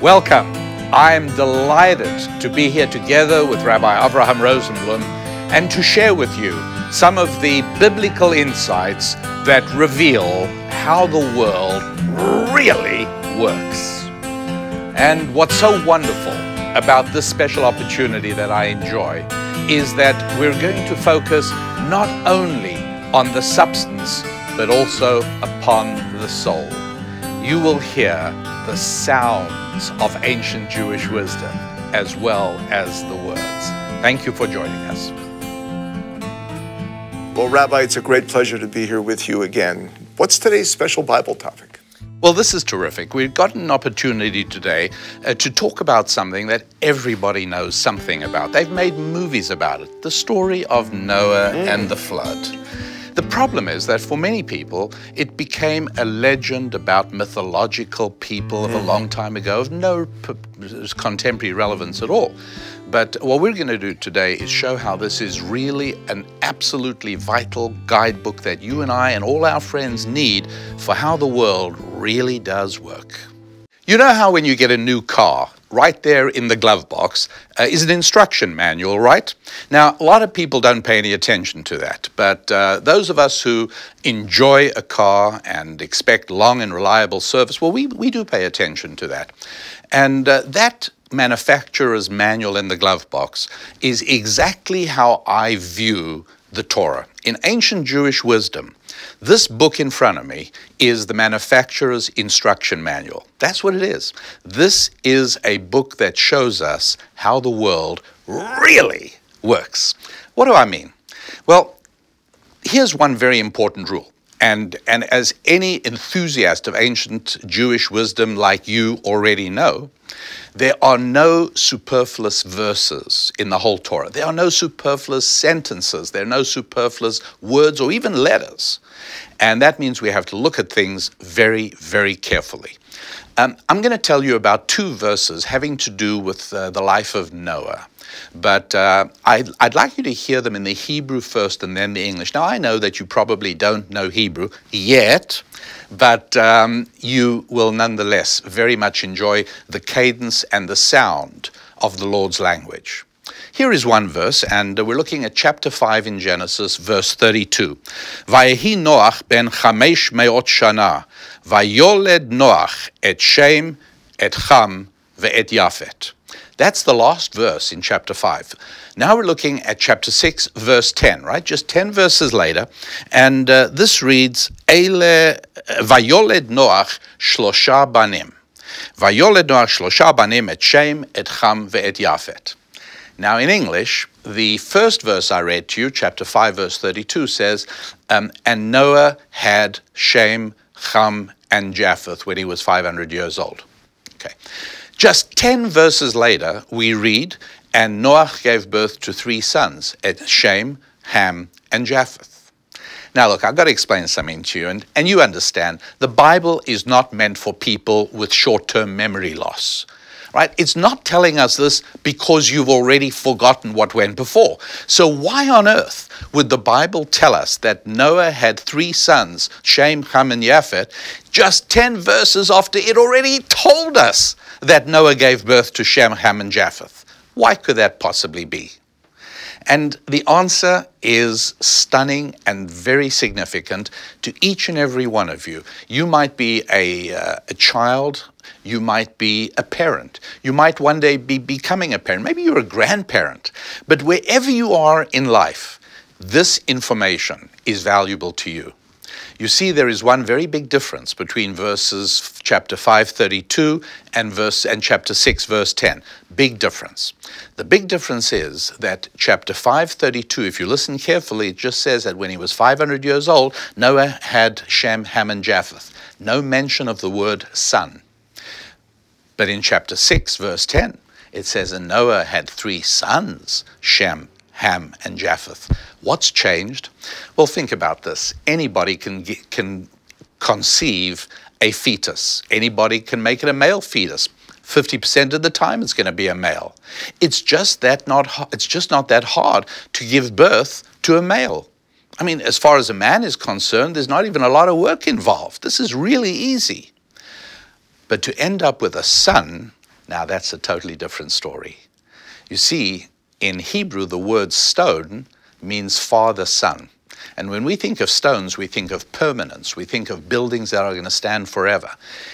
Welcome. I am delighted to be here together with Rabbi Avraham Rosenblum and to share with you some of the biblical insights that reveal how the world really works. And what's so wonderful about this special opportunity that I enjoy is that we're going to focus not only on the substance, but also upon the soul. You will hear the sounds of ancient Jewish wisdom as well as the words. Thank you for joining us. Well, Rabbi, it's a great pleasure to be here with you again. What's today's special Bible topic? Well, this is terrific. We've got an opportunity today uh, to talk about something that everybody knows something about. They've made movies about it the story of Noah mm. and the flood. The problem is that for many people, it became a legend about mythological people of a mm. long time ago of no contemporary relevance at all. But what we're going to do today is show how this is really an absolutely vital guidebook that you and I and all our friends need for how the world really does work. You know how when you get a new car, right there in the glove box uh, is an instruction manual, right? Now, a lot of people don't pay any attention to that, but uh, those of us who enjoy a car and expect long and reliable service, well, we, we do pay attention to that. And uh, that manufacturer's manual in the glove box is exactly how I view the Torah. In ancient Jewish wisdom, this book in front of me is the manufacturer's instruction manual. That's what it is. This is a book that shows us how the world really works. What do I mean? Well, here's one very important rule. And, and as any enthusiast of ancient Jewish wisdom like you already know, there are no superfluous verses in the whole Torah. There are no superfluous sentences. There are no superfluous words or even letters. And that means we have to look at things very, very carefully. Um, I'm going to tell you about two verses having to do with uh, the life of Noah. But uh, I'd, I'd, like you to hear them in the Hebrew first and then the English. Now, I know that you probably don't know Hebrew yet, but um, you will nonetheless very much enjoy the cadence and the sound of the Lord's language. Here is one verse, and we're looking at chapter 5 in Genesis, verse 32. Vayehi Noach ben chamesh meot shana, vayoled Noach et Shem, et Cham, ve'et Yafet. That's the last verse in chapter 5. Now we're looking at chapter 6, verse 10, right? Just 10 verses later. And uh, this reads, Eile vayoled Noach shlosha banim. Vayoled Noach shlosha banim et Shem, et Cham, ve'et Yafet. Now in English, the first verse I read to you, chapter 5, verse 32, says, um, And Noah had Shem, Cham, and Japheth when he was 500 years old. Okay. Just 10 verses later, we read, and Noah gave birth to three sons, Shem, Ham, and Japheth. Now, look, I've got to explain something to you, and, and you understand the Bible is not meant for people with short term memory loss. Right? It's not telling us this because you've already forgotten what went before. So, why on earth would the Bible tell us that Noah had three sons, Shem, Ham, and Japheth, just 10 verses after it already told us that Noah gave birth to Shem, Ham, and Japheth. Why could that possibly be? And the answer is stunning and very significant to each and every one of you. You might be a, uh, a child, you might be a parent, you might one day be becoming a parent, maybe you're a grandparent. But wherever you are in life, this information is valuable to you. You see, there is one very big difference between verses chapter 532 and verse and chapter 6 verse 10. Big difference. The big difference is that chapter 532, if you listen carefully, it just says that when he was 500 years old, Noah had Shem, Ham, and Japheth. No mention of the word son. But in chapter 6, verse 10, it says, And Noah had three sons, Shem, Ham, and Japheth. What's changed? Well, think about this. Anybody can, can conceive a fetus. Anybody can make it a male fetus. 50% of the time it's going to be a male. It's just that not it's just not that hard to give birth to a male. I mean, as far as a man is concerned, there's not even a lot of work involved. This is really easy. But to end up with a son Now, that's a totally different story. You see, in Hebrew, the word stone means father son. And when we think of stones, we think of permanence. We think of buildings that are going to stand forever.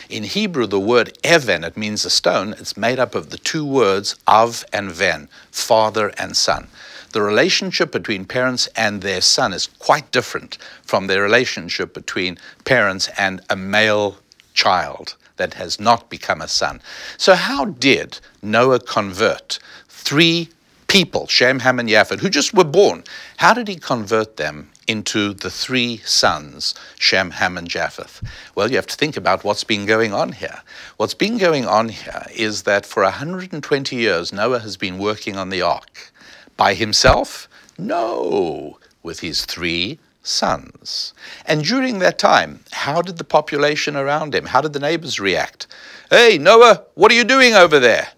In Hebrew, the word even, it means a stone. It's made up of the two words av and ben, father and son. The relationship between parents and their son is quite different from the relationship between parents and a male child that has not become a son. So, how did Noah convert three people, Shem, Ham, and Japheth, who just were born? How did he convert them into the three sons, Shem, Ham, and Japheth? Well, you have to think about what's been going on here. What's been going on here is that for 120 years, Noah has been working on the ark. By himself? No, with his three sons. And during that time, how did the population around him, how did the neighbors react? Hey, Noah, what are you doing over there?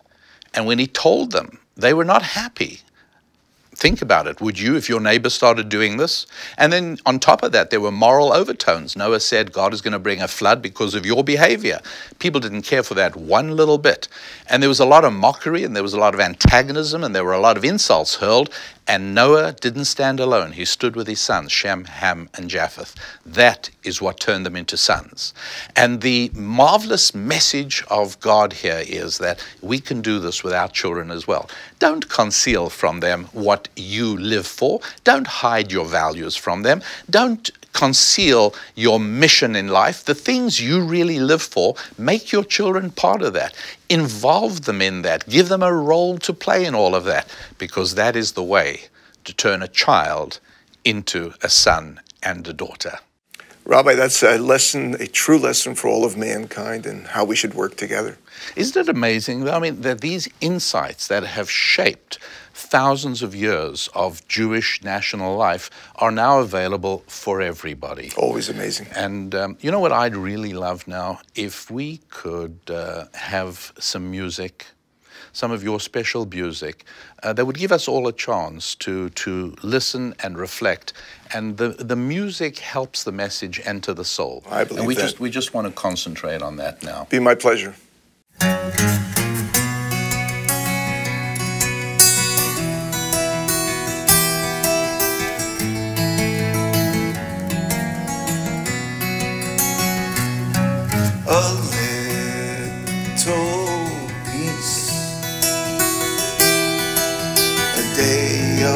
And when he told them, they were not happy. Think about it. Would you if your neighbor started doing this? And then on top of that, there were moral overtones. Noah said God is going to bring a flood because of your behavior. People didn't care for that one little bit. And there was a lot of mockery and there was a lot of antagonism and there were a lot of insults hurled. And Noah didn't stand alone. He stood with his sons, Shem, Ham, and Japheth. That is what turned them into sons. And the marvelous message of God here is that we can do this with our children as well. Don't conceal from them what you live for. Don't hide your values from them. Don't conceal your mission in life, the things you really live for, make your children part of that. Involve them in that. Give them a role to play in all of that, because that is the way to turn a child into a son and a daughter. Rabbi, that's a lesson, a true lesson for all of mankind and how we should work together. Isn't it amazing? I mean, that these insights that have shaped thousands of years of Jewish national life are now available for everybody. Always amazing. And um, you know what I'd really love now? If we could uh, have some music, some of your special music, uh, that would give us all a chance to, to listen and reflect. And the, the music helps the message enter the soul. I believe and we that. just we just want to concentrate on that now. Be my pleasure.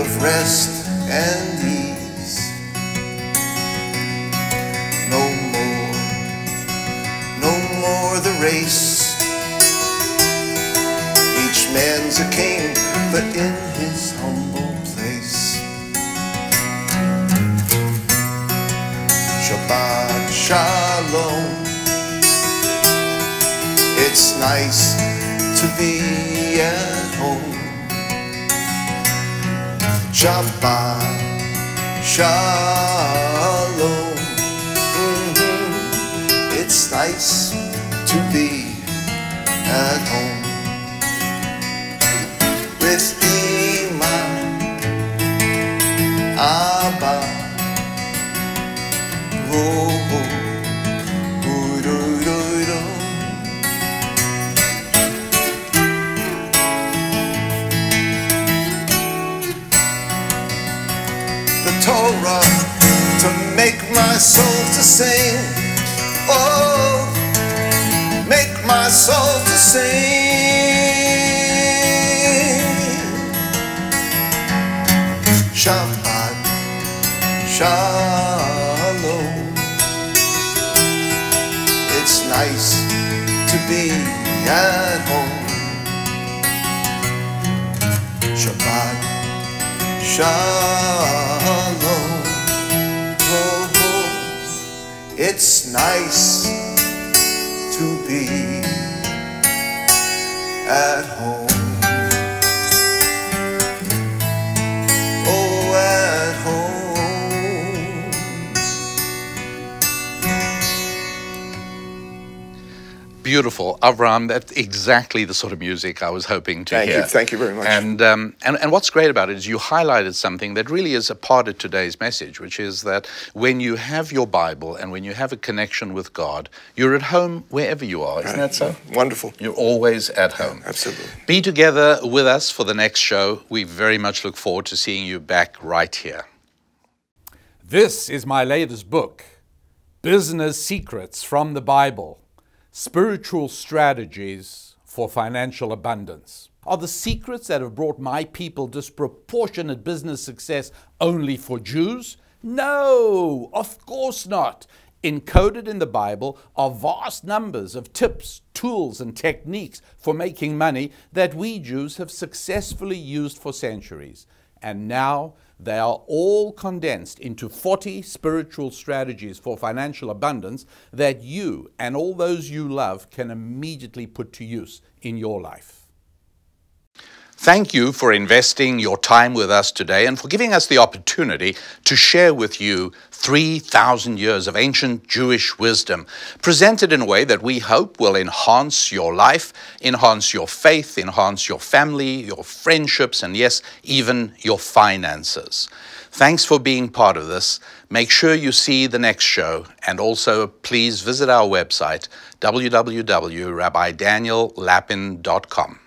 Of rest and ease. No more, no more the race. Each man's a king, but in his humble place. Shabbat Shalom. It's nice to be at home. Shabbat Shalom. Mhm. It's nice to be at home Torah to make my soul to sing. Oh, make my soul to sing. Shabbat Shalom. It's nice to be at home. Shabbat Shalom. Nice to be at home. Beautiful. Avram, that's exactly the sort of music I was hoping to hear. Thank hear. you. Thank you very much. And, um, and, and what's great about it is you highlighted something that really is a part of today's message, which is that when you have your Bible and when you have a connection with God, you're at home wherever you are. Isn't that so? Wonderful. You're always at home. Absolutely. Be together with us for the next show. We very much look forward to seeing you back right here. This is my latest book, Business Secrets from the Bible Spiritual Strategies for Financial Abundance. Are the secrets that have brought my people disproportionate business success only for Jews? No, of course not. Encoded in the Bible are vast numbers of tips, tools, and techniques for making money that we Jews have successfully used for centuries. And now they are all condensed into 40 spiritual strategies for financial abundance that you and all those you love can immediately put to use in your life. Thank you for investing your time with us today and for giving us the opportunity to share with you 3,000 years of ancient Jewish wisdom, presented in a way that we hope will enhance your life, enhance your faith, enhance your family, your friendships, and yes, even your finances. Thanks for being part of this. Make sure you see the next show, and also please visit our website, www.rabbidaniellapin.com.